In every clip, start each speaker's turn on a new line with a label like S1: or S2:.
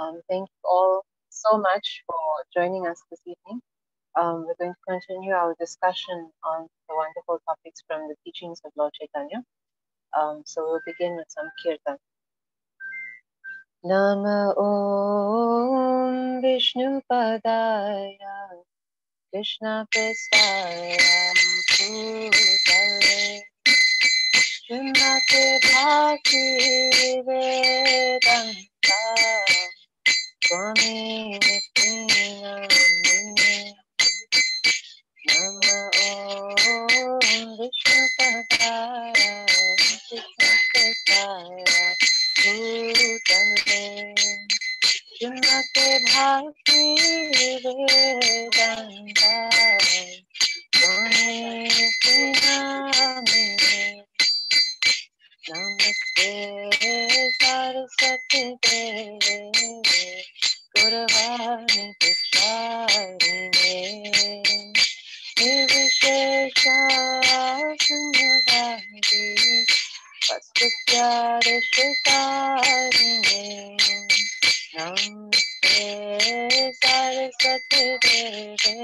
S1: Um, thank you all so much for joining us this evening. Um, we're going to continue our discussion on the wonderful topics from the teachings of Lord Chaitanya. Um, so we'll begin with some kirtan. Nama Om Vishnu Padaya Krishna Srimate Bhakti Vedanta Swami Nityanand Nama Om Vishnu Padaya Krishna Prestaya Bhutale Srimate Bhakti Vedanta Swami Nityanand Namaste नमस्ते सरस्वती देवे कुर्बानि कृष्णारिणे निर्विशेषासुनवादि वस्तुचारशकारिणे नमस्ते सरस्वती देवे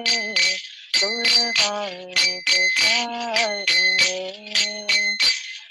S1: कुर्बानि कृष्णारिणे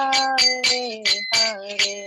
S1: Hare Hare.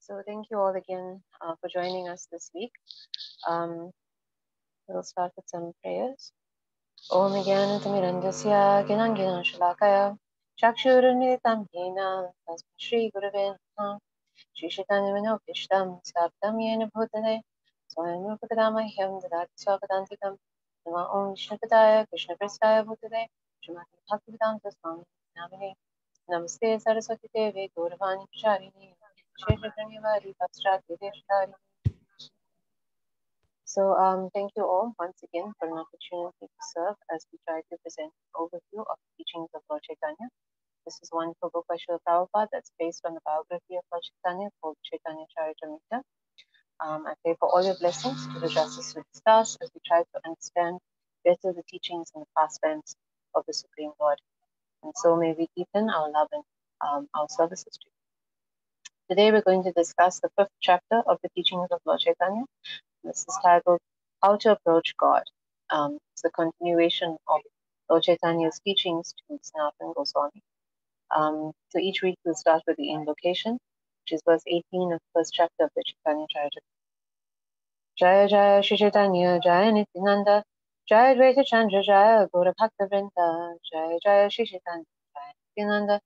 S1: So thank you all again uh, for joining us this week. Um, we'll start with some prayers. ॐ ज्ञानतिमिरञ्जस्य ज्ञानाङ्गिनाशलाकया चक्षुरुन्मिलितं येन तस्मै श्रीगुरवे नमः श्रीशितानिमनोपिष्टं स्थापितं येन भूतले स्वयंरूपकदामह्यं ददाति स्वागतान्तिकं नमः ॐ विष्णुपदाय कृष्णप्रस्थाय भूतले श्रीमद्भक्तिवेदान्तस्वामिनामिने नमस्ते सरस्वतीदेवे गौरवाणी प्रचारिणी शेषगण्यवारि पश्चात् विदेशकारिणी So um, thank you all once again for an opportunity to serve as we try to present an overview of the teachings of Lord Chaitanya. This is one book by Srila Prabhupada that's based on the biography of Lord Chaitanya called Chaitanya Charitamrita. Um, I pray for all your blessings to the justice with stars as we try to understand better the teachings and the pastimes of the Supreme Lord. And so may we deepen our love and um, our services to you. Today we're going to discuss the fifth chapter of the teachings of Lord Chaitanya, this is titled How to Approach God. Um, it's the continuation of Lord Chaitanya's teachings to Sanatana Goswami. Um, so each week we'll start with the invocation, which is verse 18 of the first chapter of the Chaitanya Charitamrita. Jaya Jaya Shri Chaitanya Jaya Nityananda Jaya Dvaita Chandra Jaya Gaura Bhakta Vrinda Jaya Jaya Shri Chaitanya Jaya Nityananda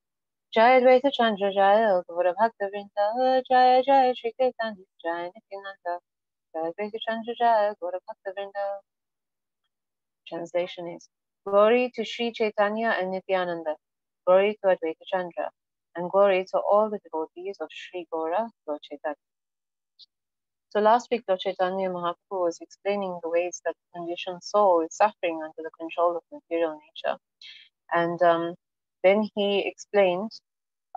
S1: Jaya Dvaita Chandra Jaya Gaura Bhakta Vrinda Jaya Jaya Shri Chaitanya Jaya Nityananda Translation is Glory to Sri Chaitanya and Nityananda, glory to Advaita Chandra, and glory to all the devotees of Sri Gaura, Lord Chaitanya. So last week, Lord Chaitanya Mahaprabhu was explaining the ways that the conditioned soul is suffering under the control of material nature. And um, then he explained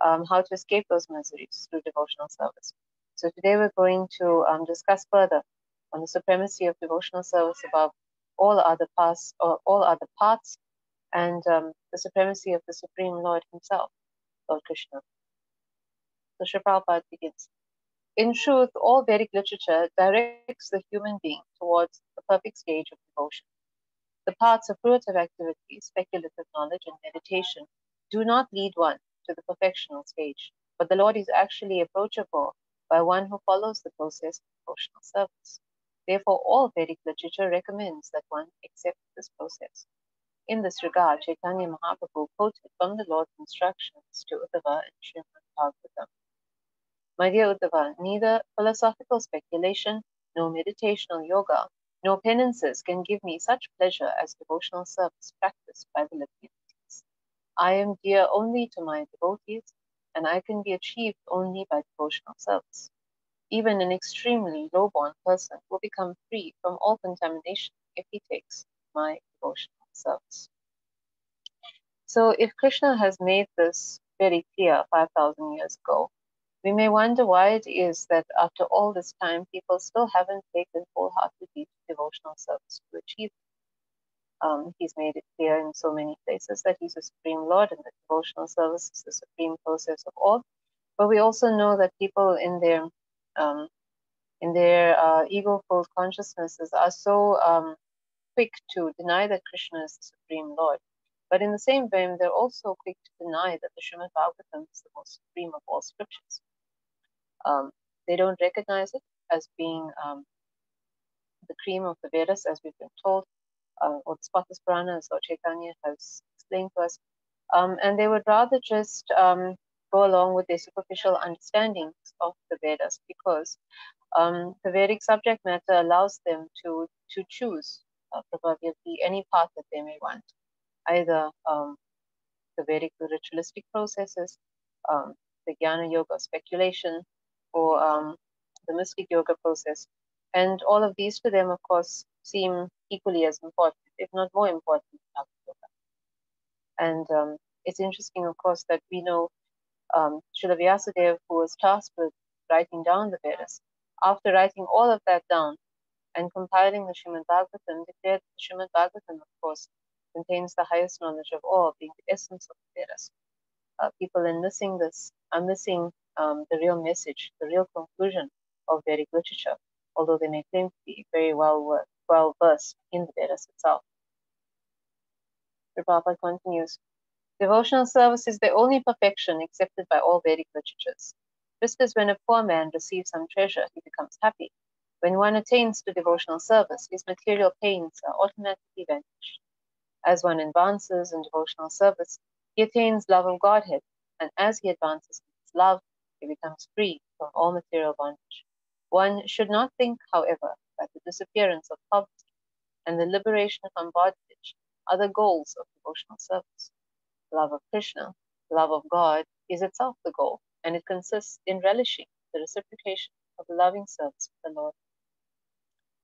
S1: um, how to escape those miseries through devotional service. So today we're going to um, discuss further on the supremacy of devotional service above all other paths or all other paths and um, the supremacy of the Supreme Lord Himself, Lord Krishna. So Sri Prabhupada begins. In truth, all Vedic literature directs the human being towards the perfect stage of devotion. The paths of fruitive activity, speculative knowledge, and meditation do not lead one to the perfectional stage, but the Lord is actually approachable by one who follows the process of devotional service. Therefore, all Vedic literature recommends that one accept this process. In this regard, Chaitanya Mahaprabhu quoted from the Lord's instructions to Uddhava and Srimad Bhagavatam. My dear Uddhava, neither philosophical speculation, nor meditational yoga, nor penances can give me such pleasure as devotional service practiced by the entities. I am dear only to my devotees, and I can be achieved only by devotional service. Even an extremely low-born person will become free from all contamination if he takes my devotional service. So if Krishna has made this very clear 5,000 years ago, we may wonder why it is that after all this time, people still haven't taken wholeheartedly to devotional service to achieve it. Um, he's made it clear in so many places that he's the Supreme Lord and that devotional service is the supreme process of all. But we also know that people in their um, in their uh, ego-filled consciousnesses are so um, quick to deny that Krishna is the Supreme Lord. But in the same vein, they're also quick to deny that the Srimad Bhagavatam is the most supreme of all scriptures. Um, they don't recognize it as being um, the cream of the Vedas, as we've been told, uh, or the spotless Purana, as Lord Chaitanya has explained to us. Um, and they would rather just um, go along with their superficial understandings of the Vedas because um, the Vedic subject matter allows them to to choose uh, proverbially any path that they may want, either um, the Vedic ritualistic processes, um, the Jnana Yoga speculation, or um, the mystic yoga process. And all of these to them, of course, seem equally as important, if not more important, and um, it's interesting, of course, that we know um, Srila Vyasadeva, who was tasked with writing down the Vedas, after writing all of that down and compiling the Srimad Bhagavatam, declared the Srimad Bhagavatam, of course, contains the highest knowledge of all, being the essence of the Vedas. Uh, people in missing this are missing um, the real message, the real conclusion of Vedic literature, although they may claim to be very well well versed in the Vedas itself. Prabhupada continues. Devotional service is the only perfection accepted by all Vedic literatures. Just as when a poor man receives some treasure, he becomes happy. When one attains to devotional service, his material pains are automatically vanished. As one advances in devotional service, he attains love of Godhead, and as he advances in his love, he becomes free from all material bondage. One should not think, however, that the disappearance of poverty and the liberation from bondage are the goals of devotional service. Love of Krishna, love of God, is itself the goal, and it consists in relishing the reciprocation of loving service of the Lord.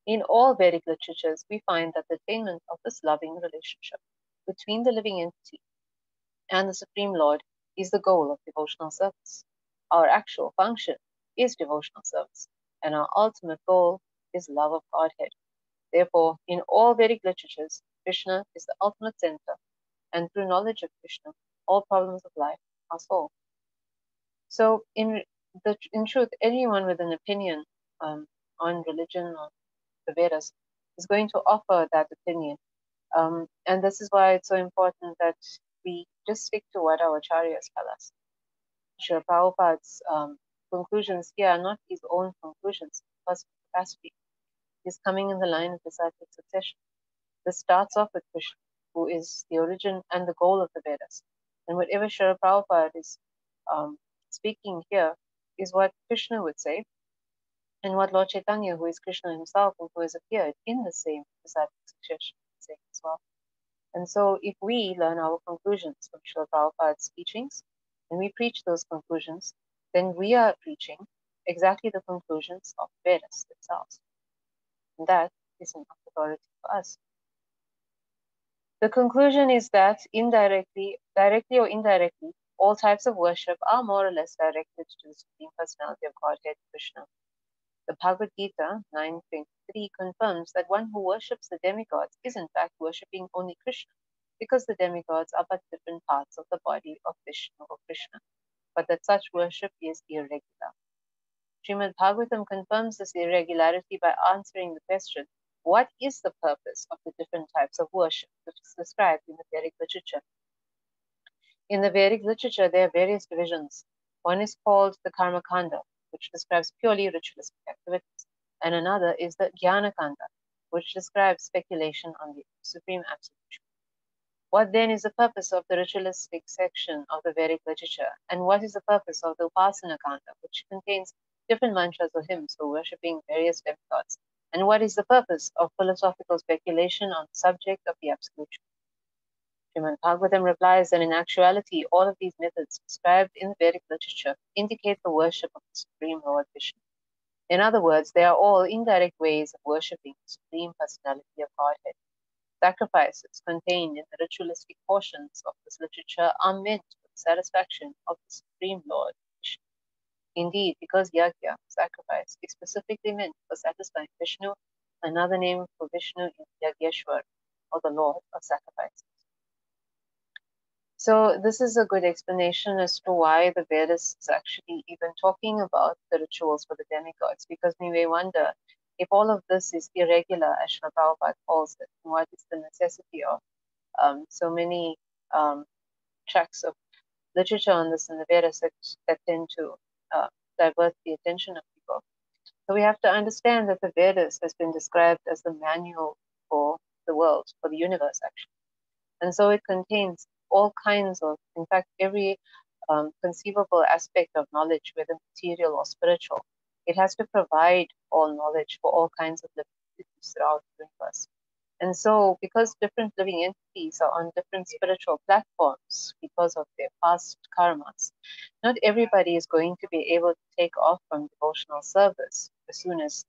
S1: In all Vedic literatures, we find that the attainment of this loving relationship between the living entity and the Supreme Lord is the goal of devotional service. Our actual function is devotional service, and our ultimate goal is love of Godhead. Therefore, in all Vedic literatures, Krishna is the ultimate center, and through knowledge of Krishna, all problems of life are solved. So, in the, in truth, anyone with an opinion um, on religion or the Vedas is going to offer that opinion. Um, and this is why it's so important that we just stick to what our acharyas tell us. Srila Prabhupada's um, conclusions here are not his own conclusions, because capacity. He's coming in the line of disciple succession. This starts off with Krishna, who is the origin and the goal of the Vedas. And whatever Srila Prabhupada is um, speaking here is what Krishna would say, and what Lord Chaitanya, who is Krishna himself and who has appeared in the same disciple succession, would say as well. And so, if we learn our conclusions from Srila Prabhupada's teachings and we preach those conclusions, then we are preaching exactly the conclusions of Vedas themselves. And that is an authority for us. The conclusion is that indirectly, directly or indirectly, all types of worship are more or less directed to the Supreme Personality of Godhead, Krishna. The Bhagavad Gita 9.23 confirms that one who worships the demigods is in fact worshipping only Krishna, because the demigods are but different parts of the body of Vishnu or Krishna, but that such worship is irregular. Srimad Bhagavatam confirms this irregularity by answering the question, what is the purpose of the different types of worship which is described in the Vedic literature? In the Vedic literature, there are various divisions. One is called the Karma Kanda, which describes purely ritualistic activities, and another is the Jnana Kanda, which describes speculation on the supreme absolute. What then is the purpose of the ritualistic section of the Vedic literature, and what is the purpose of the Upasana Kanda, which contains different mantras or hymns for worshipping various demigods, and what is the purpose of philosophical speculation on the subject of the absolute? Truth. Srimad Bhagavatam replies that in actuality, all of these methods described in the Vedic literature indicate the worship of the Supreme Lord Vishnu. In other words, they are all indirect ways of worshipping the Supreme Personality of Godhead. Sacrifices contained in the ritualistic portions of this literature are meant for the satisfaction of the Supreme Lord. Indeed, because yajna, sacrifice, is specifically meant for satisfying Vishnu, another name for Vishnu is Yajneshwar, or the Lord of sacrifices. So this is a good explanation as to why the Vedas is actually even talking about the rituals for the demigods, because we may wonder if all of this is irregular, as Srila Prabhupada calls it, what is the necessity of um, so many um, tracks of literature on this in the Vedas that, that tend to uh, the attention of people. So we have to understand that the Vedas has been described as the manual for the world, for the universe actually. And so it contains all kinds of, in fact, every um, conceivable aspect of knowledge, whether material or spiritual. It has to provide all knowledge for all kinds of living throughout the universe. And so, because different living entities are on different spiritual platforms because of their past karmas, not everybody is going to be able to take off from devotional service as soon as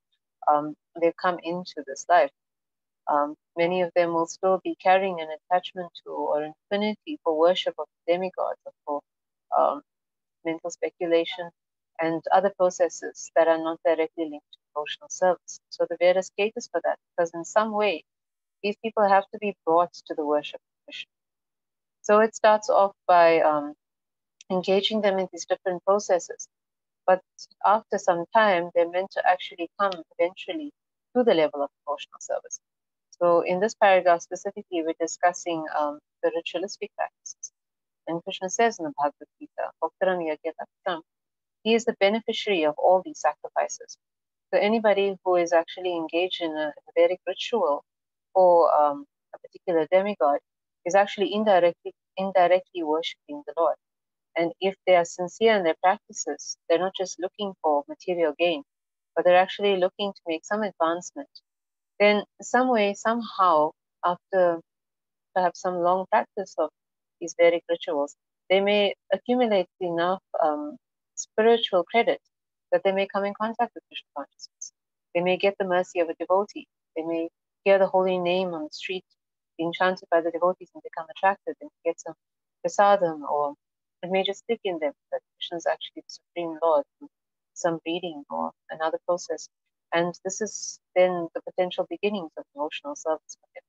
S1: um, they come into this life. Um, many of them will still be carrying an attachment to or an affinity for worship of demigods or for um, mental speculation and other processes that are not directly linked to devotional service. So the Vedas caters for that because in some way these people have to be brought to the worship Krishna. So it starts off by um, engaging them in these different processes. But after some time, they're meant to actually come eventually to the level of devotional service. So in this paragraph specifically, we're discussing um, the ritualistic practices. And Krishna says in the Bhagavad Gita, Bhoktaram he is the beneficiary of all these sacrifices. So anybody who is actually engaged in a Vedic ritual for um, a particular demigod is actually indirectly indirectly worshipping the Lord. And if they are sincere in their practices, they're not just looking for material gain, but they're actually looking to make some advancement. Then, some way, somehow, after perhaps some long practice of these Vedic rituals, they may accumulate enough um, spiritual credit that they may come in contact with Krishna consciousness. They may get the mercy of a devotee. They may hear the holy name on the street being chanted by the devotees and become attracted and get some prasadam or it may just stick in them that Krishna is actually the Supreme Lord through some reading or another process. And this is then the potential beginnings of devotional service for them.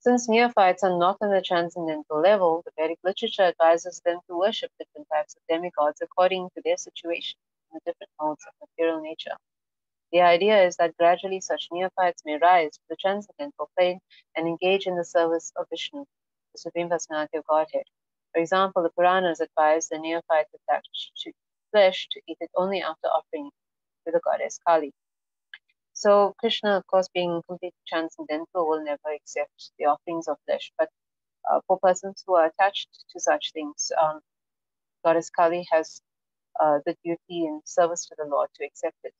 S1: Since neophytes are not on the transcendental level, the Vedic literature advises them to worship different types of demigods according to their situation in the different modes of material nature. The idea is that gradually such neophytes may rise to the transcendental plane and engage in the service of Vishnu, the Supreme Personality of Godhead. For example, the Puranas advise the neophyte attached to flesh to eat it only after offering it to the goddess Kali. So Krishna, of course, being completely transcendental, will never accept the offerings of flesh. But uh, for persons who are attached to such things, um, Goddess Kali has uh, the duty and service to the Lord to accept it.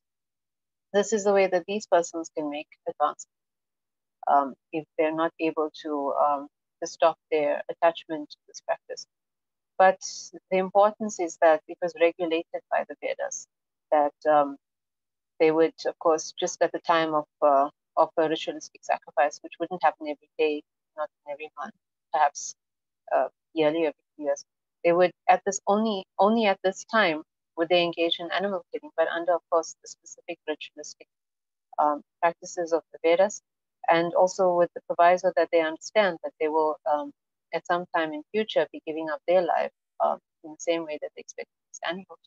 S1: This is the way that these persons can make advancement um, if they're not able to, um, to stop their attachment to this practice. But the importance is that it was regulated by the Vedas, that um, they would, of course, just at the time of uh, of a ritualistic sacrifice, which wouldn't happen every day, not every month, perhaps uh, yearly or years. They would at this only only at this time would they engage in animal killing, but under, of course, the specific ritualistic um, practices of the Vedas, and also with the proviso that they understand that they will, um, at some time in future, be giving up their life um, in the same way that they expect these animals.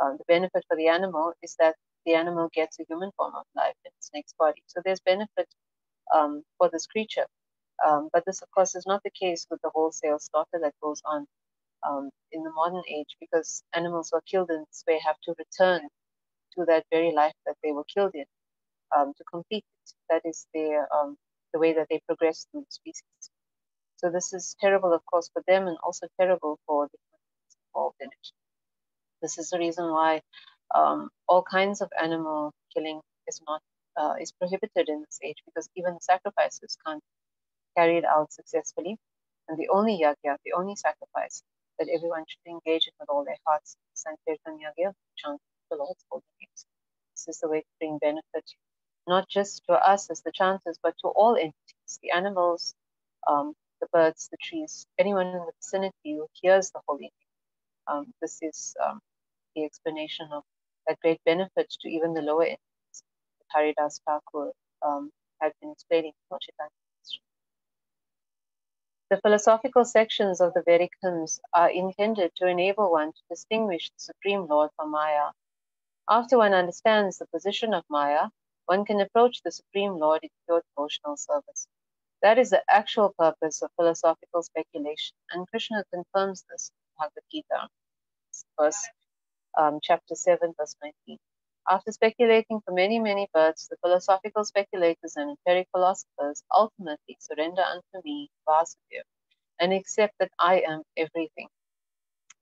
S1: Uh, the benefit for the animal is that the animal gets a human form of life in its next body. So there's benefit um, for this creature. Um, but this, of course, is not the case with the wholesale slaughter that goes on um, in the modern age because animals were killed in this way have to return to that very life that they were killed in um, to complete it. That is their, um, the way that they progress through the species. So this is terrible, of course, for them and also terrible for the humans involved in it. This is the reason why um, all kinds of animal killing is not uh, is prohibited in this age because even sacrifices can't carry it out successfully. And the only yagya, the only sacrifice that everyone should engage in with all their hearts, Sankirtan Yagya, chant the Lord's holy names. This is the way to bring benefit, not just to us as the chanters, but to all entities, the animals, um, the birds, the trees, anyone in the vicinity who hears the holy name. Um, this is um, the explanation of that great benefit to even the lower entities. Haridas Thakur um, had been explaining the philosophical sections of the Vedic hymns are intended to enable one to distinguish the Supreme Lord from Maya. After one understands the position of Maya, one can approach the Supreme Lord in pure devotional service. That is the actual purpose of philosophical speculation, and Krishna confirms this in Bhagavad Gita, verse, um, chapter 7, verse 19. After speculating for many, many births, the philosophical speculators and empiric philosophers ultimately surrender unto me, Vasudeva, and accept that I am everything.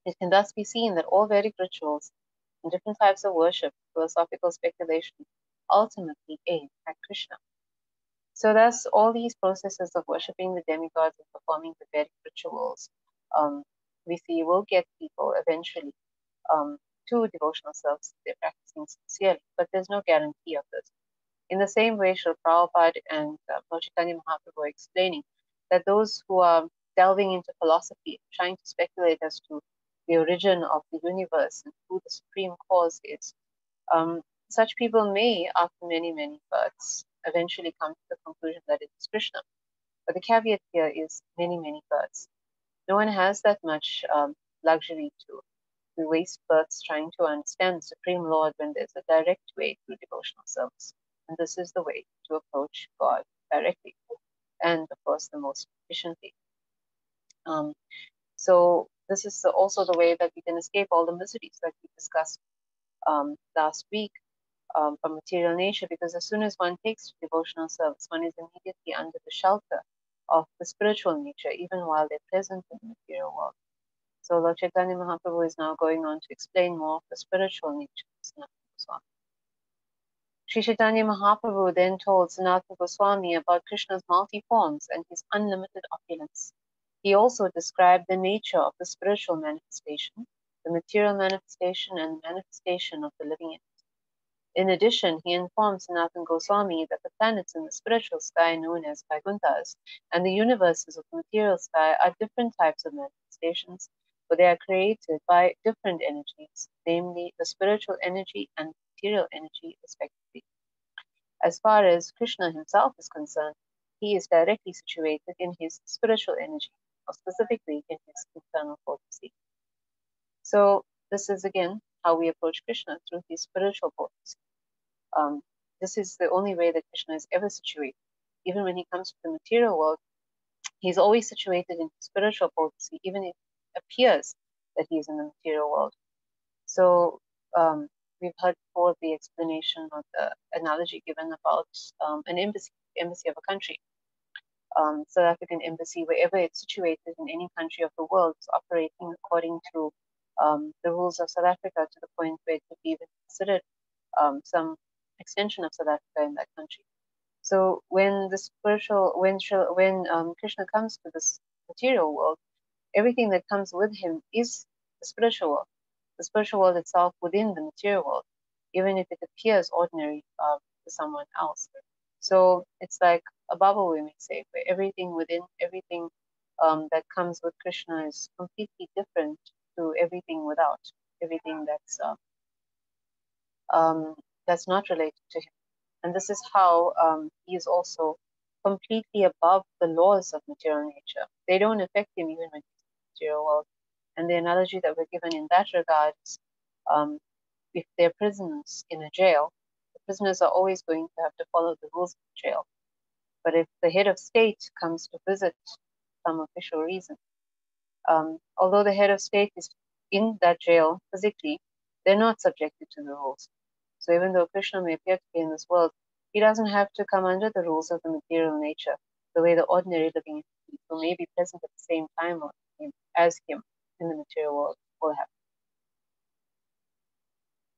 S1: It can thus be seen that all Vedic rituals and different types of worship, philosophical speculation, ultimately aim at Krishna. So thus, all these processes of worshipping the demigods and performing the Vedic rituals, um, we see will get people eventually um, to devotional service they're practicing sincerely, but there's no guarantee of this. In the same way, Srila Prabhupada and uh, Mahaprabhu are explaining that those who are delving into philosophy, trying to speculate as to the origin of the universe and who the supreme cause is, um, such people may, after many, many births, eventually come to the conclusion that it is Krishna. But the caveat here is many, many births. No one has that much um, luxury to, to waste births trying to understand Supreme Lord when there's a direct way through devotional service. And this is the way to approach God directly and, of course, the most efficiently. Um, so this is also the way that we can escape all the miseries that we discussed um, last week um, from material nature, because as soon as one takes devotional service, one is immediately under the shelter of the spiritual nature, even while they're present in the material world. So Lord Chaitanya Mahaprabhu is now going on to explain more of the spiritual nature of Sanatana Goswami. Sri Chaitanya Mahaprabhu then told Sanatana Goswami about Krishna's multi forms and his unlimited opulence. He also described the nature of the spiritual manifestation, the material manifestation, and the manifestation of the living entity. In addition, he informed Sanatan Goswami that the planets in the spiritual sky, known as Vaikunthas, and the universes of the material sky are different types of manifestations, but they are created by different energies, namely the spiritual energy and material energy, respectively. As far as Krishna himself is concerned, he is directly situated in his spiritual energy, or specifically in his internal potency. So this is again how we approach Krishna through his spiritual potency. Um, this is the only way that Krishna is ever situated. Even when he comes to the material world, he's always situated in spiritual potency, even if appears that he's in the material world. So um, we've heard before the explanation or the analogy given about um, an embassy, embassy of a country um, South African embassy, wherever it's situated in any country of the world, is operating according to um, the rules of South Africa to the point where it could be even considered um, some extension of South Africa in that country. So when the spiritual, when when um, Krishna comes to this material world, everything that comes with him is the spiritual world, the spiritual world itself within the material world, even if it appears ordinary uh, to someone else. So it's like a bubble, we may say, where everything within everything um, that comes with Krishna is completely different to everything without, everything that's uh, um, that's not related to him. And this is how um, he is also completely above the laws of material nature. They don't affect him even when material world. And the analogy that we're given in that regard is um, if they're prisoners in a jail, the prisoners are always going to have to follow the rules of the jail. But if the head of state comes to visit some official reason, um, although the head of state is in that jail physically, they're not subjected to the rules. So even though Krishna may appear to be in this world, he doesn't have to come under the rules of the material nature, the way the ordinary living who may be present at the same time as him in the material world will have.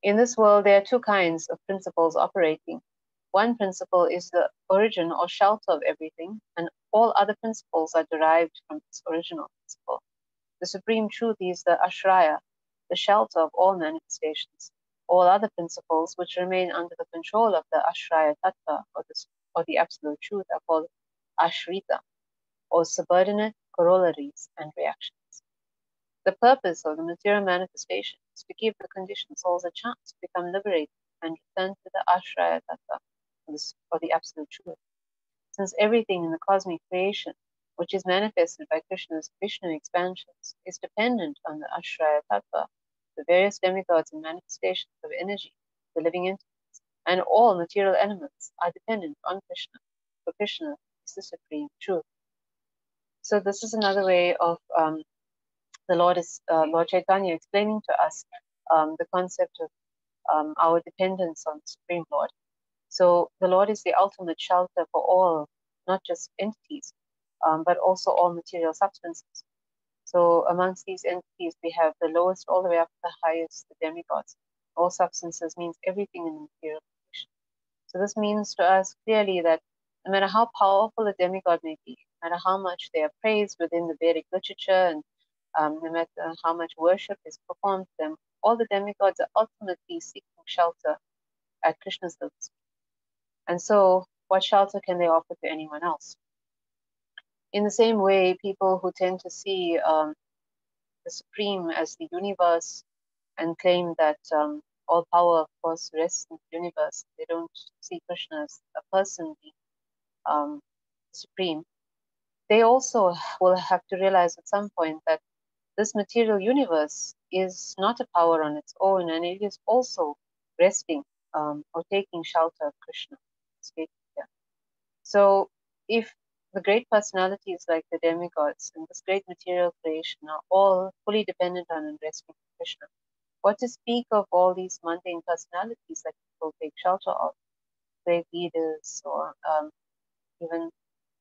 S1: In this world, there are two kinds of principles operating. One principle is the origin or shelter of everything, and all other principles are derived from this original principle. The supreme truth is the ashraya, the shelter of all manifestations. All other principles which remain under the control of the ashraya tattva, or the, or the absolute truth, are called ashrita, or subordinate corollaries and reactions. The purpose of the material manifestation is to give the conditioned souls a chance to become liberated and return to the Ashraya Tattva, or the Absolute Truth. Since everything in the cosmic creation, which is manifested by Krishna's Vishnu expansions, is dependent on the Ashraya Tattva, the various demigods and manifestations of energy, the living entities, and all material elements are dependent on Krishna, for Krishna is the supreme truth. So this is another way of um, the Lord is uh, Lord Chaitanya explaining to us um, the concept of um, our dependence on the Supreme Lord. So the Lord is the ultimate shelter for all, not just entities, um, but also all material substances. So amongst these entities, we have the lowest all the way up to the highest, the demigods. All substances means everything in the material creation. So this means to us clearly that no matter how powerful a demigod may be, no matter how much they are praised within the Vedic literature and um, no matter how much worship is performed to them, all the demigods are ultimately seeking shelter at Krishna's lotus And so, what shelter can they offer to anyone else? In the same way, people who tend to see um, the Supreme as the universe and claim that um, all power, of course, rests in the universe, they don't see Krishna as a person being um, supreme. They also will have to realize at some point that this material universe is not a power on its own, and it is also resting um, or taking shelter of Krishna. So, if the great personalities like the demigods and this great material creation are all fully dependent on and resting Krishna, what to speak of all these mundane personalities that people take shelter of, great leaders or um, even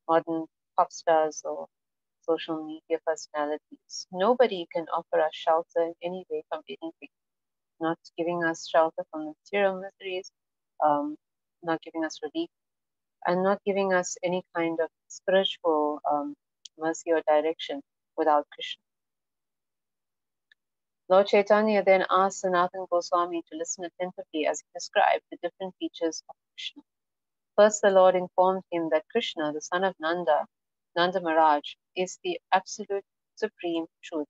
S1: modern pop stars or social media personalities. Nobody can offer us shelter in any way from anything. Not giving us shelter from the material miseries, um, not giving us relief, and not giving us any kind of spiritual um, mercy or direction without Krishna. Lord Chaitanya then asked Sanatan Goswami to listen attentively as he described the different features of Krishna. First, the Lord informed him that Krishna, the son of Nanda, Nanda Maharaj, is the absolute supreme truth,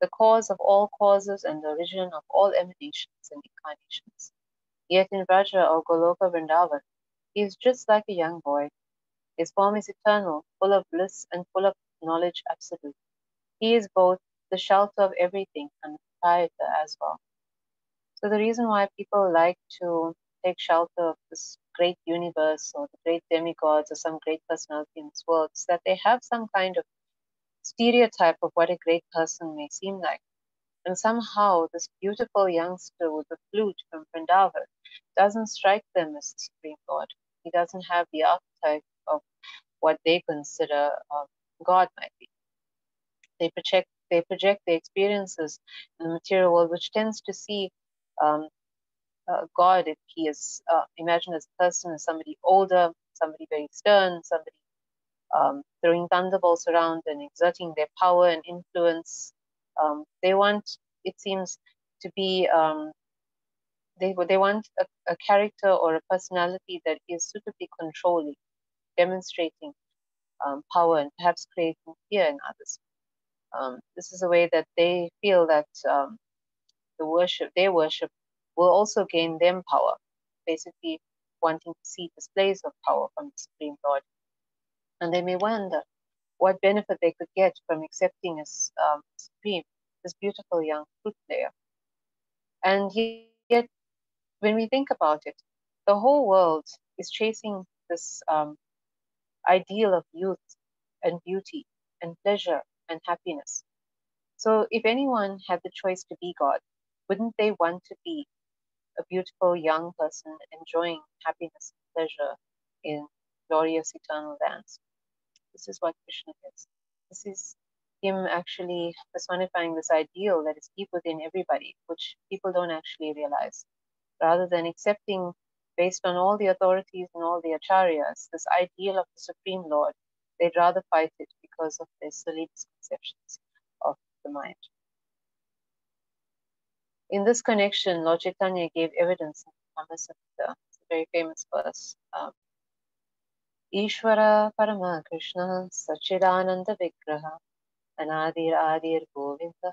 S1: the cause of all causes and the origin of all emanations and incarnations. Yet in Vraja or Goloka Vrindavan, he is just like a young boy. His form is eternal, full of bliss and full of knowledge absolute. He is both the shelter of everything and the proprietor as well. So the reason why people like to take shelter of this great universe or the great demigods or some great personality in this world is that they have some kind of stereotype of what a great person may seem like. And somehow this beautiful youngster with the flute from Vrindavan doesn't strike them as the Supreme Lord. He doesn't have the archetype of what they consider um, God might be. They project they project their experiences in the material world, which tends to see um, uh, God if he is uh, imagined as a person as somebody older, somebody very stern, somebody um, throwing thunderbolts around and exerting their power and influence. Um, they want, it seems, to be um, they they want a, a character or a personality that is suitably controlling, demonstrating um, power and perhaps creating fear in others. Um, this is a way that they feel that um, the worship, their worship, will also gain them power, basically wanting to see displays of power from the Supreme Lord. And they may wonder what benefit they could get from accepting as um, Supreme, this beautiful young flute player. And yet, when we think about it, the whole world is chasing this um, ideal of youth and beauty and pleasure and happiness. So, if anyone had the choice to be God, wouldn't they want to be a beautiful young person enjoying happiness and pleasure in glorious eternal dance. This is what Krishna is. This is him actually personifying this ideal that is deep within everybody, which people don't actually realize. Rather than accepting, based on all the authorities and all the acharyas, this ideal of the Supreme Lord, they'd rather fight it because of their silly misconceptions of the mind. In this connection, Lord Chaitanya gave evidence in Brahmasamhita. It's a very famous verse. Um, Ishvara Parama Krishna Sachidananda Vigraha Anadir Adir Govinda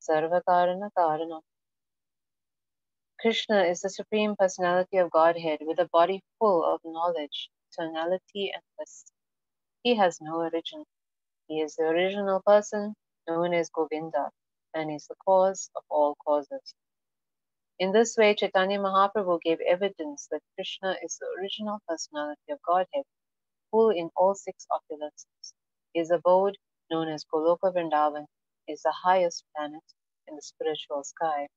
S1: Sarvakarana Karanam. Krishna is the Supreme Personality of Godhead with a body full of knowledge, eternality, and bliss. He has no origin. He is the original person known as Govinda, and is the cause of all causes. In this way, Chaitanya Mahaprabhu gave evidence that Krishna is the original personality of Godhead, full in all six opulences. His abode, known as Goloka Vrindavan, is the highest planet in the spiritual sky.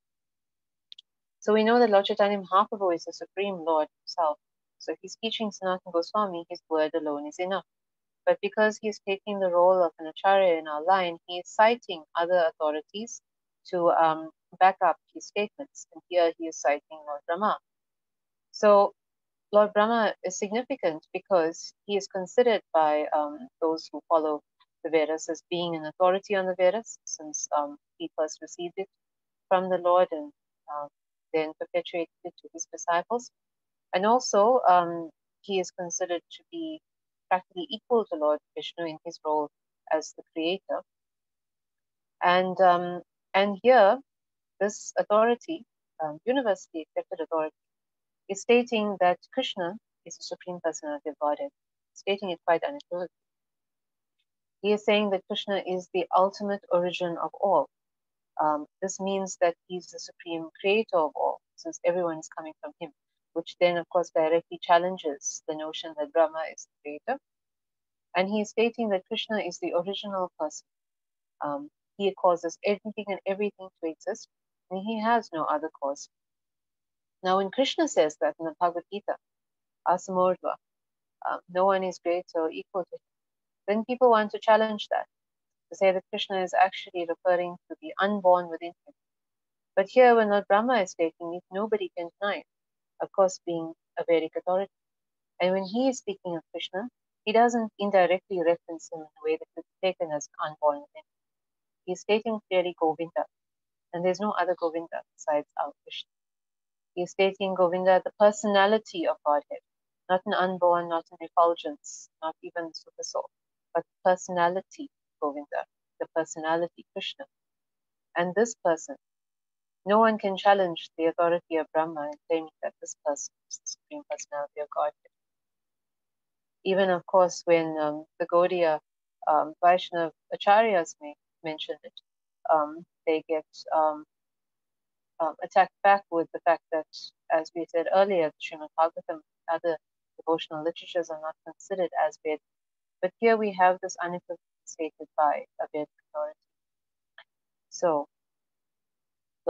S1: So we know that Lord Chaitanya Mahaprabhu is the Supreme Lord himself. So he's teaching Sanatana Goswami, his word alone is enough. But because he's taking the role of an acharya in our line, he is citing other authorities to um, back up his statements. And here he is citing Lord Brahma. So Lord Brahma is significant because he is considered by um, those who follow the Vedas as being an authority on the Vedas since um, he first received it from the Lord and um, then perpetuated it to his disciples. And also, um, he is considered to be practically equal to Lord Vishnu in his role as the creator. And um, and here, this authority, um, universally accepted authority, is stating that Krishna is the supreme personality of Godhead, stating it quite unequivocally. He is saying that Krishna is the ultimate origin of all. Um, this means that he's the supreme creator of all, since everyone is coming from him, which then, of course, directly challenges the notion that Brahma is the creator. And he is stating that Krishna is the original person. Um, he causes everything and everything to exist, and he has no other cause. Now, when Krishna says that in the Bhagavad Gita, Asamurdva, um, no one is greater or equal to him, then people want to challenge that, to say that Krishna is actually referring to the unborn within him. But here, when Lord Brahma is taking it, nobody can deny it, of course, being a Vedic authority. And when he is speaking of Krishna, he doesn't indirectly reference him in a way that could be taken as unborn him. He's stating clearly Govinda, and there's no other Govinda besides our Krishna. He's stating Govinda, the personality of Godhead, not an unborn, not an effulgence, not even super soul but personality Govinda, the personality Krishna. And this person, no one can challenge the authority of Brahma in claiming that this person is the Supreme Personality of Godhead. Even, of course, when um, the Gaudiya um, Vaishnav Acharyas may mention it, um, they get um, um, attacked back with the fact that, as we said earlier, the Srimad Bhagavatam and other devotional literatures are not considered as Vedic but here we have this unequivocally stated by a Vedic authority. So,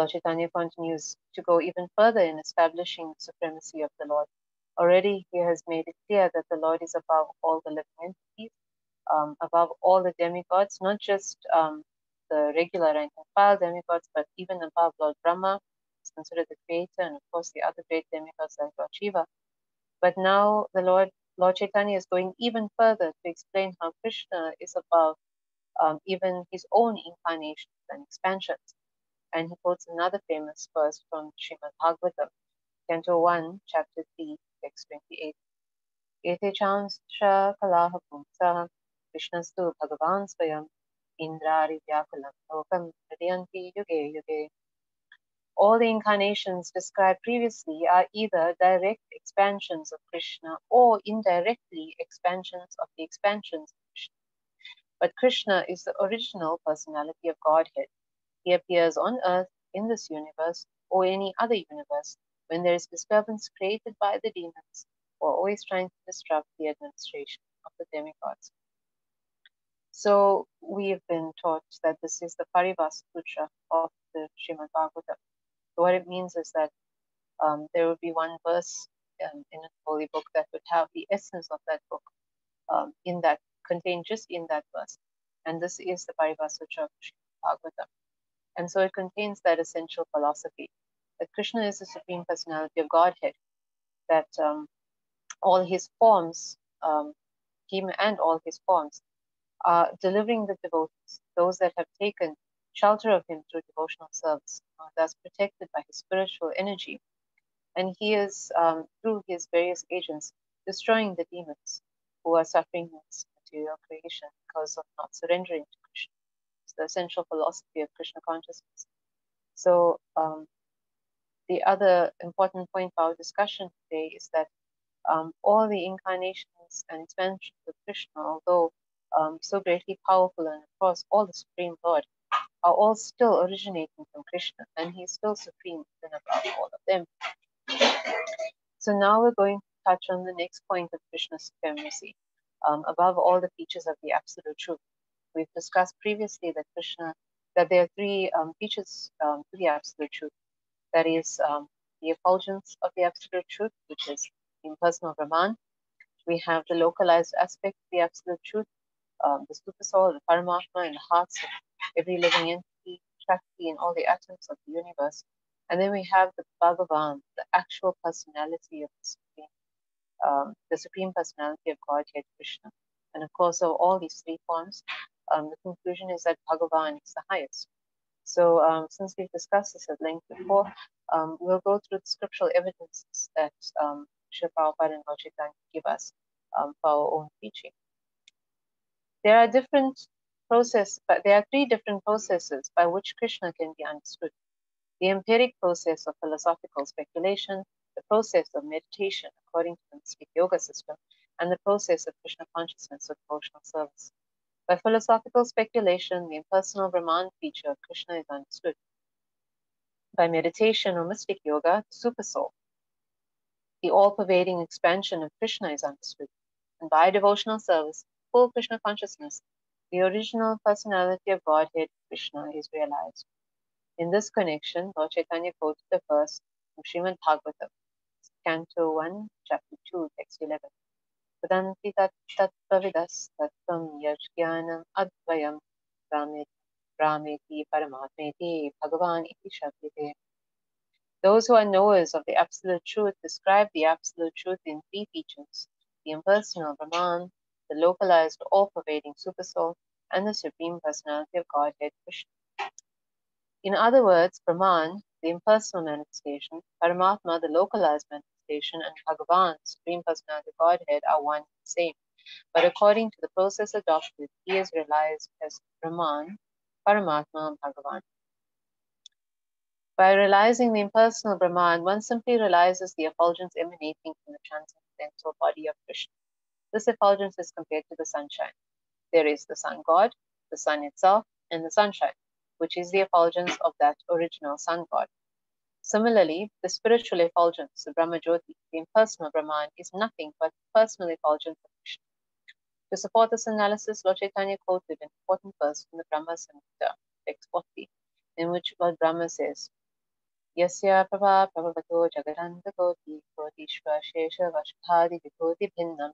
S1: Chaitanya continues to go even further in establishing the supremacy of the Lord. Already he has made it clear that the Lord is above all the living entities, um, above all the demigods, not just um, the regular rank and file demigods, but even above Lord Brahma, is considered the creator, and of course the other great demigods like Lord Shiva. But now the Lord Lord Chaitanya is going even further to explain how Krishna is above um, even his own incarnations and expansions. And he quotes another famous verse from Srimad Bhagavatam, Canto 1, Chapter 3, text 28. Ete chansha kalaha pumsa Krishnastu bhagavan svayam indrari vyakulam lokam hridayanti yuge yuge all the incarnations described previously are either direct expansions of Krishna or indirectly expansions of the expansions of Krishna. But Krishna is the original personality of Godhead. He appears on earth, in this universe, or any other universe when there is disturbance created by the demons who are always trying to disrupt the administration of the demigods. So we have been taught that this is the Paribhasa Sutra of the Srimad Bhagavatam. So what it means is that um, there would be one verse um, in a holy book that would have the essence of that book um, in that contained just in that verse, and this is the Paribhasa of Bhagavatam. And so it contains that essential philosophy that Krishna is the supreme personality of Godhead, that um, all his forms, um, him and all his forms, are delivering the devotees, those that have taken shelter of him through devotional service, uh, thus protected by his spiritual energy. And he is, um, through his various agents, destroying the demons who are suffering in this material creation because of not surrendering to Krishna. The essential philosophy of Krishna consciousness. So, um, the other important point for our discussion today is that um, all the incarnations and expansions of Krishna, although um, so greatly powerful and course all the Supreme Lord, are all still originating from Krishna, and he is still supreme and above all of them. So now we're going to touch on the next point of Krishna's supremacy, um, above all the features of the absolute truth. We've discussed previously that Krishna, that there are three um, features um, to the absolute truth. That is um, the effulgence of the absolute truth, which is impersonal Brahman. We have the localized aspect of the absolute truth, um, the super soul, the Paramatma, in the hearts of every living entity, Shakti, and all the atoms of the universe. And then we have the Bhagavan, the actual personality of the Supreme, um, the Supreme Personality of Godhead Krishna. And of course, of all these three forms, um, the conclusion is that Bhagavan is the highest. So, um, since we've discussed this at length before, um, we'll go through the scriptural evidences that um, Sri Prabhupada and Chaitanya give us um, for our own teaching. There are different processes, but there are three different processes by which Krishna can be understood. The empiric process of philosophical speculation, the process of meditation according to the mystic yoga system, and the process of Krishna consciousness or devotional service. By philosophical speculation, the impersonal Brahman feature of Krishna is understood. By meditation or mystic yoga, the supersoul, the all pervading expansion of Krishna is understood. And by devotional service, full Krishna consciousness, the original personality of Godhead, Krishna, is realized. In this connection, Lord Chaitanya quoted the verse from Srimad Bhagavatam, Canto 1, Chapter 2, Text 11. Those who are knowers of the Absolute Truth describe the Absolute Truth in three features the impersonal Brahman, the localized, all pervading Supersoul, and the Supreme Personality of Godhead Krishna. In other words, Brahman, the impersonal manifestation, Paramatma, the localized manifestation, and Bhagavan, Supreme Personality Godhead, are one and the same. But according to the process adopted, he is realized as Brahman, Paramatma, and Bhagavan. By realizing the impersonal Brahman, one simply realizes the effulgence emanating from the transcendental body of Krishna. This effulgence is compared to the sunshine. There is the sun god, the sun itself, and the sunshine, which is the effulgence of that original sun god. Similarly, the spiritual effulgence, the Brahmajyoti, the impersonal Brahman, is nothing but the personal effulgence of Krishna. To support this analysis, Lord Chaitanya quoted an important verse from the Brahma Samhita, text 40, in which Lord Brahma says, Yasya prabha prabhavato jagarandakoti kotishva shesha vashbhadi vibhuti bhinnam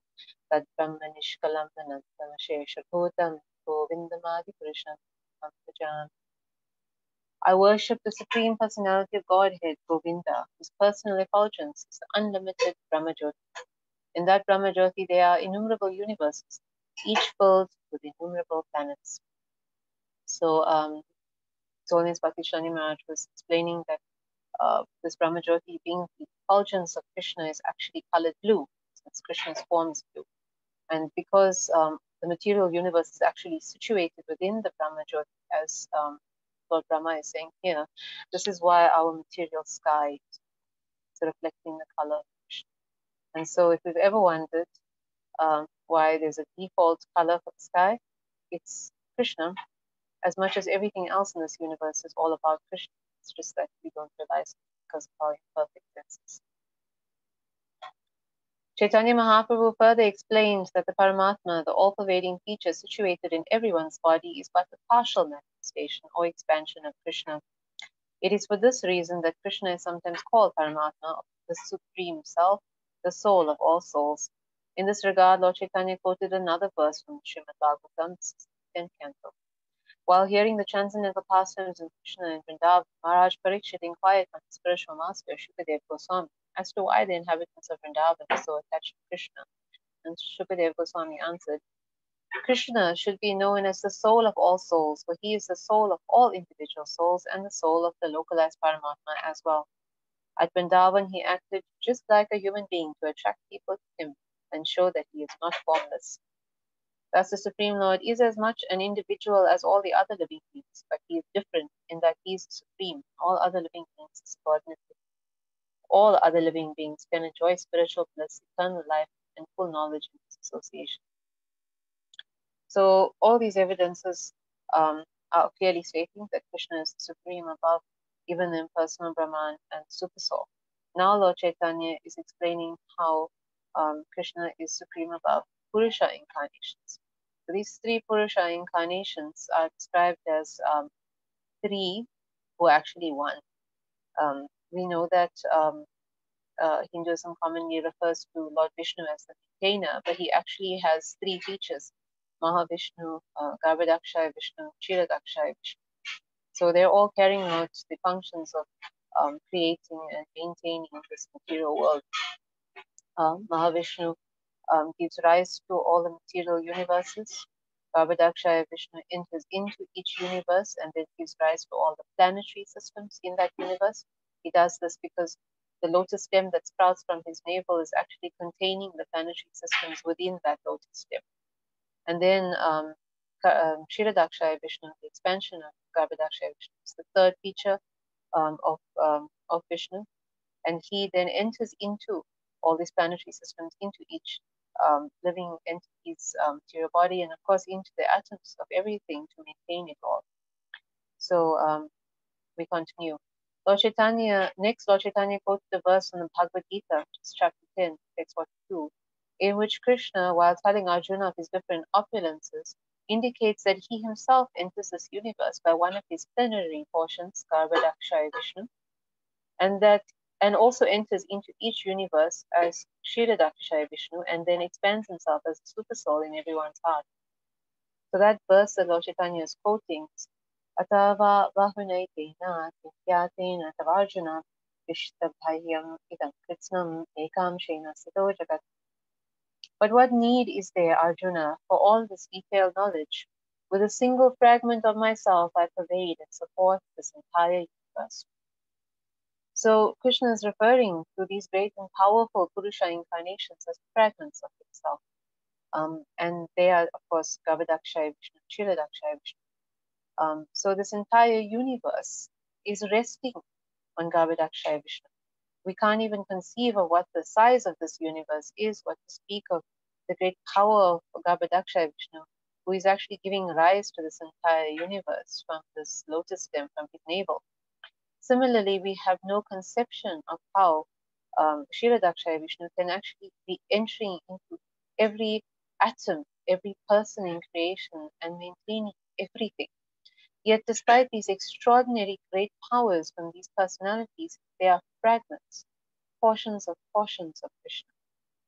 S1: tad brahma nishkalam anantam shesha bhutam govindamadi purusham pajam. I worship the Supreme Personality of Godhead, Govinda, whose personal effulgence is the unlimited Brahmajyoti. In that Brahmajyoti, there are innumerable universes, each filled with innumerable planets. So, um, Holiness Bhakti Maharaj was explaining that uh, this Brahmajyoti being the effulgence of Krishna is actually colored blue, since Krishna's form is blue. And because um, the material universe is actually situated within the Brahmajyoti, as um, Lord Brahma is saying here, this is why our material sky is reflecting the color. And so, if you've ever wondered um, why there's a default color for the sky, it's Krishna, as much as everything else in this universe is all about Krishna. It's just that we don't realize because of our imperfect senses. Chaitanya Mahaprabhu further explains that the Paramatma, the all pervading feature situated in everyone's body, is but a partial manifestation or expansion of Krishna. It is for this reason that Krishna is sometimes called Paramatma, the Supreme Self, the soul of all souls. In this regard, Lord Chaitanya quoted another verse from Srimad Bhagavatam, 10th canto. While hearing the transcendental pastimes of Krishna and Vrindavan, Maharaj Parikshit inquired from his spiritual master, Shukadev Goswami, as to why the inhabitants of Vrindavan are so attached to Krishna. And Shukadev Goswami answered, Krishna should be known as the soul of all souls, for he is the soul of all individual souls and the soul of the localized Paramatma as well. At Vrindavan, he acted just like a human being to attract people to him and show that he is not formless. Thus, the Supreme Lord is as much an individual as all the other living beings, but he is different in that he is supreme. All other living beings are subordinate All other living beings can enjoy spiritual bliss, eternal life, and full knowledge in this association. So, all these evidences um, are clearly stating that Krishna is supreme above even the impersonal Brahman and Supersoul. Now, Lord Chaitanya is explaining how um, Krishna is supreme above Purusha incarnations. So these three Purusha incarnations are described as um, three who are actually one. Um, we know that um, uh, Hinduism commonly refers to Lord Vishnu as the maintainer, but he actually has three features Mahavishnu, uh, Vishnu, Kshirodakshaya Vishnu. So they're all carrying out the functions of um, creating and maintaining this material world. Uh, Mahavishnu um, gives rise to all the material universes. Garbhodakshaya Vishnu enters into each universe and then gives rise to all the planetary systems in that universe. He does this because the lotus stem that sprouts from his navel is actually containing the planetary systems within that lotus stem. And then um, um, Vishnu, the expansion of Garbhodakshaya Vishnu, is the third feature um, of, um, of Vishnu. And he then enters into all these planetary systems, into each um, living entity's um, material body, and of course into the atoms of everything to maintain it all. So um, we continue. Lord Chaitanya, next Lord Chaitanya quotes the verse in the Bhagavad Gita, chapter 10, text 42, in which Krishna, while telling Arjuna of his different opulences, indicates that he himself enters this universe by one of his plenary portions, Garbhodakshaya Vishnu, and that and also enters into each universe as Kshiradakshaya Vishnu and then expands himself as a super soul in everyone's heart. So that verse that Lord Chaitanya is quoting But what need is there, Arjuna, for all this detailed knowledge? With a single fragment of myself, I pervade and support this entire universe. So Krishna is referring to these great and powerful Purusha incarnations as fragments of himself. Um, and they are, of course, Garbhodakshaya Vishnu, Kshiradakshaya Vishnu. Um, so this entire universe is resting on Garbhodakshaya Vishnu. We can't even conceive of what the size of this universe is, what to speak of the great power of Garbhodakshaya Vishnu, who is actually giving rise to this entire universe from this lotus stem, from his navel. Similarly, we have no conception of how um, Kshiradakshaya Vishnu can actually be entering into every atom, every person in creation and maintaining everything. Yet, despite these extraordinary great powers from these personalities, they are fragments, portions of portions of Krishna.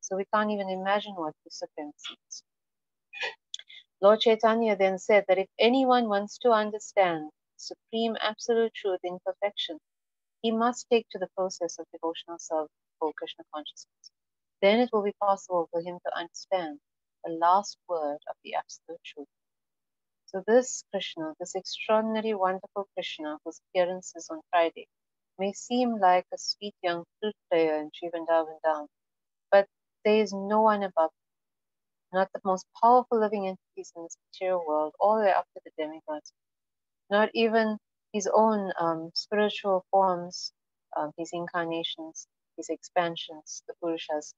S1: So we can't even imagine what the supremacy is. Lord Chaitanya then said that if anyone wants to understand supreme absolute truth in perfection, he must take to the process of devotional service for Krishna consciousness. Then it will be possible for him to understand the last word of the absolute truth. So this Krishna, this extraordinary, wonderful Krishna, whose appearances on Friday may seem like a sweet young flute player in Srivrindavan but there is no one above him, not the most powerful living entities in this material world, all the way up to the demigods, not even his own um, spiritual forms, um, his incarnations, his expansions, the Purushas.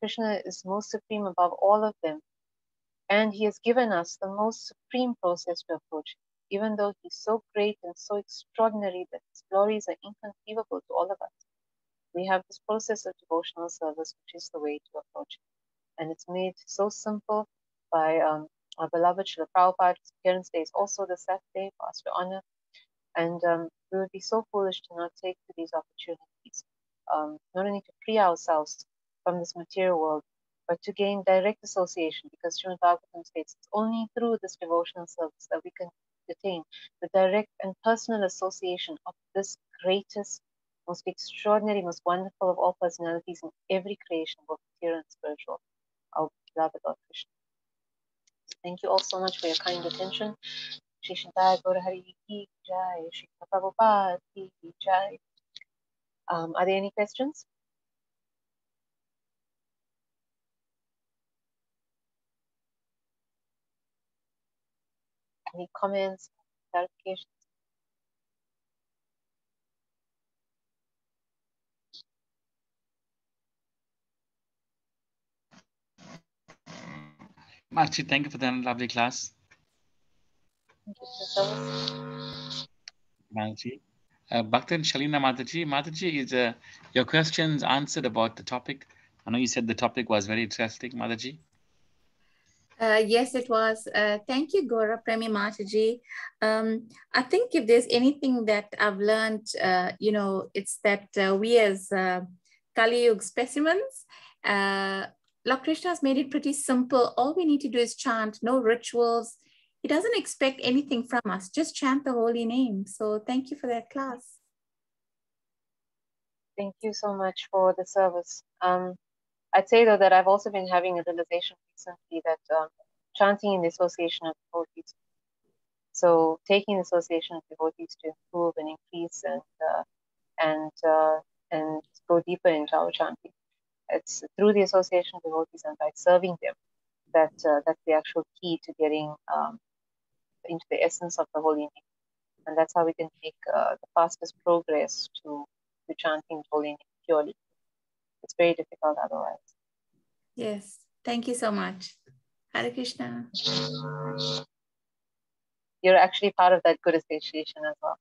S1: Krishna is most supreme above all of them and he has given us the most supreme process to approach even though he's so great and so extraordinary that his glories are inconceivable to all of us. We have this process of devotional service, which is the way to approach. And it's made so simple by um, our beloved Srila Prabhupada. Appearance day is also the Saturday for us to honor. And um, we would be so foolish to not take to these opportunities, um, not only to free ourselves from this material world, but to gain direct association, because Srimad Bhagavatam states it's only through this devotional service that we can attain the direct and personal association of this greatest, most extraordinary, most wonderful of all personalities in every creation, both material and spiritual, our beloved Lord Krishna. Thank you all so much for your kind attention. Shri Shri Prabhupada. Um, are there any questions? Any comments, clarifications?
S2: Marci, thank you for that lovely class.
S1: Thank you.
S2: Marci. Uh, Bhaktan Shalina Mataji. Mataji, is uh, your questions answered about the topic? I know you said the topic was very interesting, Mataji.
S3: Uh, yes, it was. Uh, thank you, Gaura Premi Mataji. Um, I think if there's anything that I've learned, uh, you know, it's that uh, we as uh, Kali Yuga specimens, uh, has made it pretty simple. All we need to do is chant, no rituals. He doesn't expect anything from us, just chant the holy name. So thank you for that class.
S1: Thank you so much for the service. Um, I'd say though that I've also been having a realization recently that um, chanting in the association of devotees, so taking the association of devotees to improve and increase and uh, and uh, and go deeper into our chanting. It's through the association of devotees and by serving them that uh, that's the actual key to getting um, into the essence of the holy name, and that's how we can make uh, the fastest progress to to chanting holy name purely. It's very difficult otherwise.
S3: Yes, thank you so much. Hare Krishna.
S1: You're actually part of that good association as well.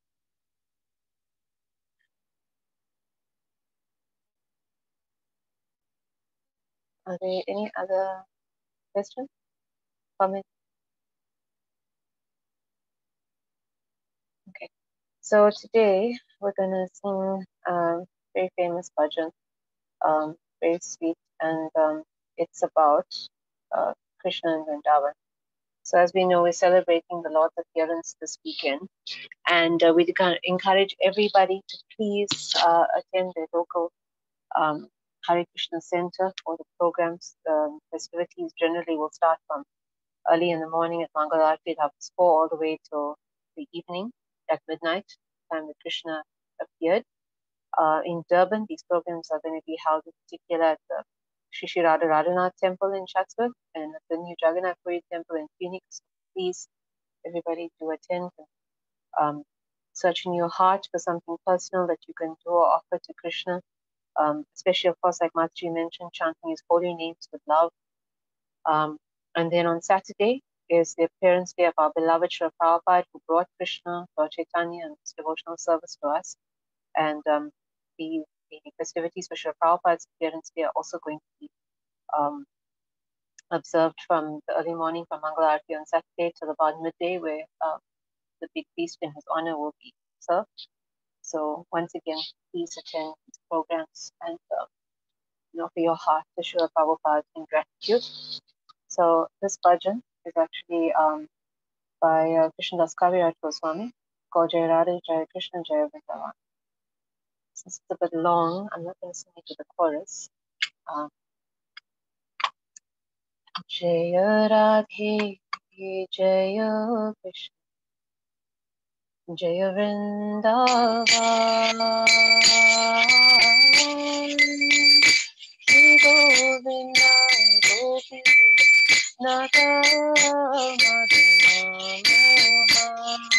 S1: Are there any other questions, comments? Okay, so today we're gonna sing a um, very famous bhajan, um, very sweet, and um, it's about uh, Krishna and Vrindavan. So as we know, we're celebrating the Lord's appearance this weekend, and uh, we encourage everybody to please uh, attend the local um, Hare Krishna Center for the programs. The festivities generally will start from early in the morning at Mangalarti, it happens four all the way till the evening at midnight, time that Krishna appeared. Uh, in Durban, these programs are going to be held in particular at the Shri Radha Temple in Chatsworth and at the new Jagannath Puri Temple in Phoenix. Please, everybody, do attend um, search in your heart for something personal that you can do or offer to Krishna um, especially, of course, like Mataji mentioned, chanting his holy names with love. Um, and then on Saturday is the appearance day of our beloved Srila Prabhupada, who brought Krishna, Lord Chaitanya, and this devotional service to us. And um, the, the festivities for Srila Prabhupada's appearance day are also going to be um, observed from the early morning from Mangal Arati on Saturday till about midday, where uh, the big feast in his honor will be served. So once again, please attend these programs and uh, you know, for your heart to show Prabhupada in gratitude. So this bhajan is actually um, by uh, Krishnadas Kaviraj Goswami called Jai Radha Jai Krishna Jai Vrindavan. Since it's a bit long, I'm not going to sing it to the chorus. Um, Radhe, Jaya Krishna. Jaya Vrindavan Shri Govinda Gopi Nata Madhana Mohan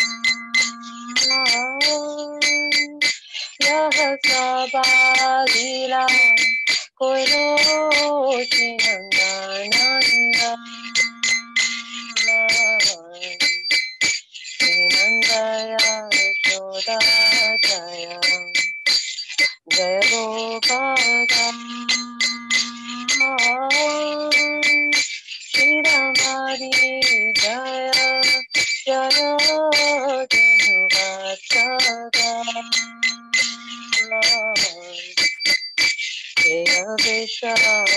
S1: Yah Sabadila Koro Chinandananda Jaya Shoda Jaya Jaya Gopala Visha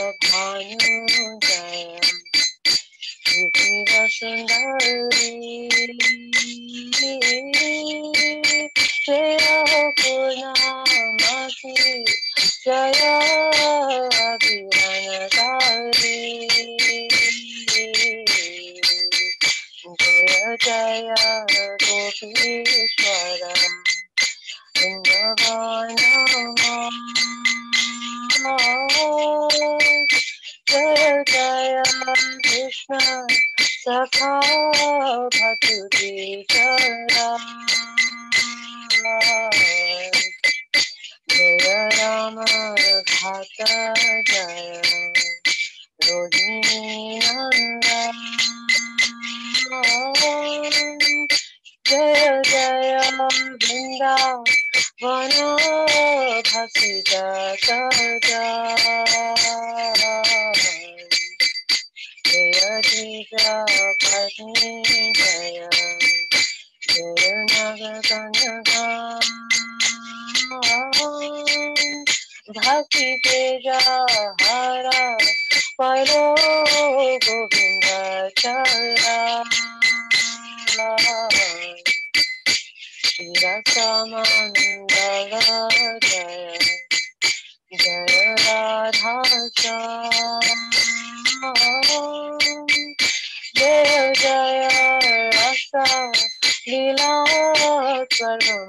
S1: Jaya Jaya 干什么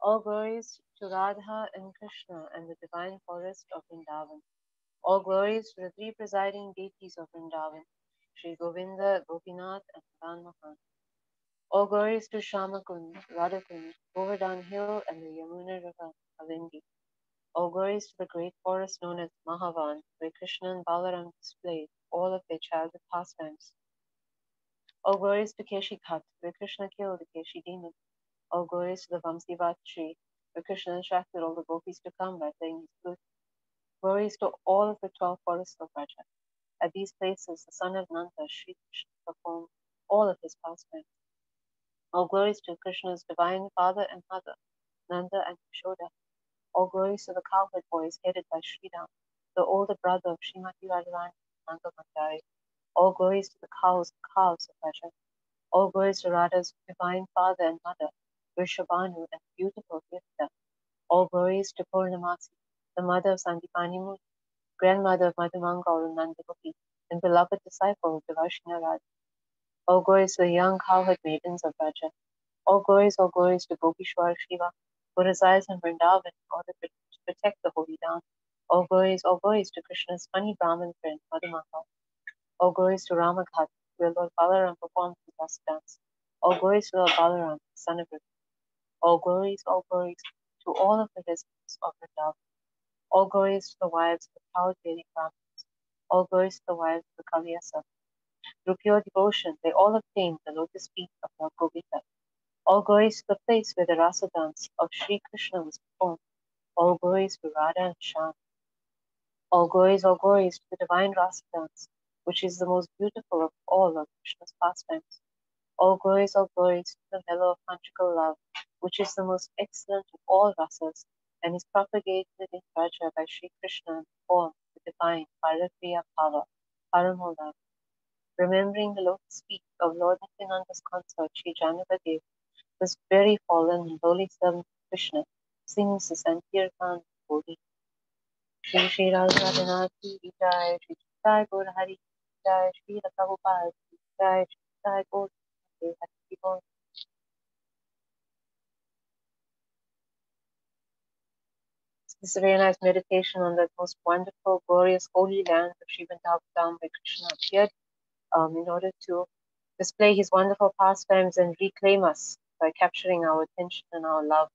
S1: All glories to Radha and Krishna and the divine forest of Vrindavan. All glories to the three presiding deities of Vrindavan, Sri Govinda, Gopinath, and Madan Mohan. All glories to Shyamakund, Radhakund, Govardhan Hill, and the Yamuna River, Kalindi. All glories to the great forest known as Mahavan, where Krishna and Balaram displayed all of their childhood pastimes. All glories to Keshi Ghat, where Krishna killed the Keshi demon. All glories to the Vamsivat tree, where Krishna instructed all the gopis to come by playing his flute. Glories to all of the twelve forests of Vraja. At these places, the son of Nanda, Sri Krishna, performed all of his pastimes. All glories to Krishna's divine father and mother, Nanda and Yashoda. All glories to the cowherd boys headed by Sridham, the older brother of Srimati Radharani and Nanga Mandari. All glories to the cows calves of Vraja. All glories to Radha's divine father and mother, Vrishabhanu and beautiful Kirtida. All glories to Purnamasi, the mother of Sandipani Muni, grandmother of Madhumangal and Nandagopi, and beloved disciple of Devarshina. All glories to the young cowherd maidens of Vraja. All glories, all glories to Gopishwar Shiva, who resides in Vrindavan in order to protect the holy Dham. All glories, all glories to Krishna's funny Brahmin friend, Madhumangal. All glories to Ramaghat, where Lord Balaram performed his last dance. All glories to Lord Balaram, son of All glories, all glories to all of the residents of the love. All glories to the wives of the proud Vedic Brahmins. All glories to the wives of the Kalyasa. Through pure devotion, they all obtained the lotus feet of Lord Govinda. All glories to the place where the rasa dance of Sri Krishna was performed. All glories to Radha and Shyam. All glories, all glories to the divine rasa dance, which is the most beautiful of all of Krishna's pastimes. All glories, all glories to the mellow of conjugal love, which is the most excellent of all rasas, and is propagated in Vraja by Sri Krishna in the form of the divine Parakiya Bhava, Paramola. Remembering the lotus feet of Lord Nityananda's consort, Sri Jahnava-Devi, this very fallen and lowly servant of Krishna sings the Sankirtan Bodhi. Shri Shri Radha Ki Jai, Shri Jai Gaur Hari Jai, Shri Prabhupada Jai, Shri Jai Gaur this is a very nice meditation on that most wonderful, glorious, holy land of Sri Vrindavan where Krishna appeared um, in order to display his wonderful pastimes and reclaim us by capturing our attention and our love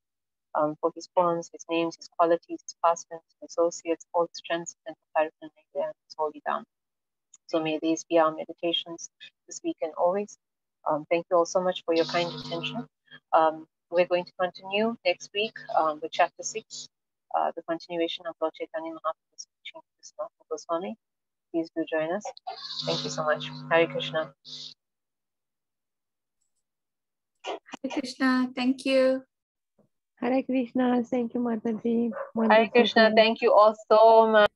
S1: um, for his forms, his names, his qualities, his pastimes, his associates, all his and paraphernalia and his holy down. So may these be our meditations this week and always. Um, thank you all so much for your kind attention. Um, we're going to continue next week um, with chapter 6, uh, the continuation of Lord Chaitanya Mahaprabhu's teaching to Krishna Goswami. Please do join us. Thank you so much. Hare Krishna.
S3: Hare Krishna. Thank you.
S4: Hare Krishna. Thank you, Mataji.
S1: Hare Krishna. Thank you all so much.